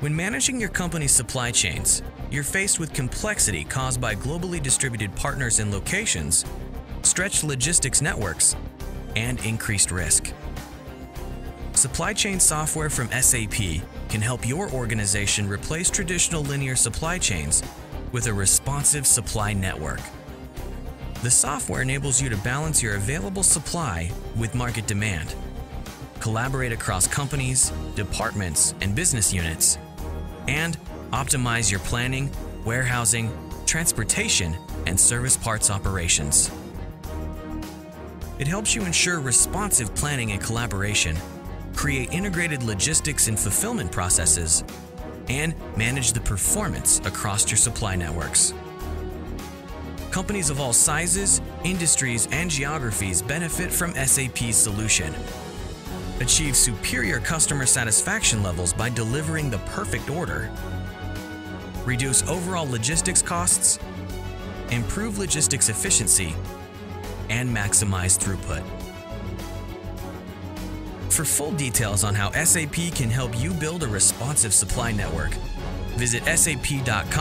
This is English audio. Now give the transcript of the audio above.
When managing your company's supply chains, you're faced with complexity caused by globally distributed partners and locations, stretched logistics networks, and increased risk. Supply chain software from SAP can help your organization replace traditional linear supply chains with a responsive supply network. The software enables you to balance your available supply with market demand, collaborate across companies, departments, and business units, and optimize your planning, warehousing, transportation, and service parts operations. It helps you ensure responsive planning and collaboration, create integrated logistics and fulfillment processes, and manage the performance across your supply networks. Companies of all sizes, industries, and geographies benefit from SAP's solution. Achieve superior customer satisfaction levels by delivering the perfect order. Reduce overall logistics costs, improve logistics efficiency, and maximize throughput. For full details on how SAP can help you build a responsive supply network, visit sap.com/scm.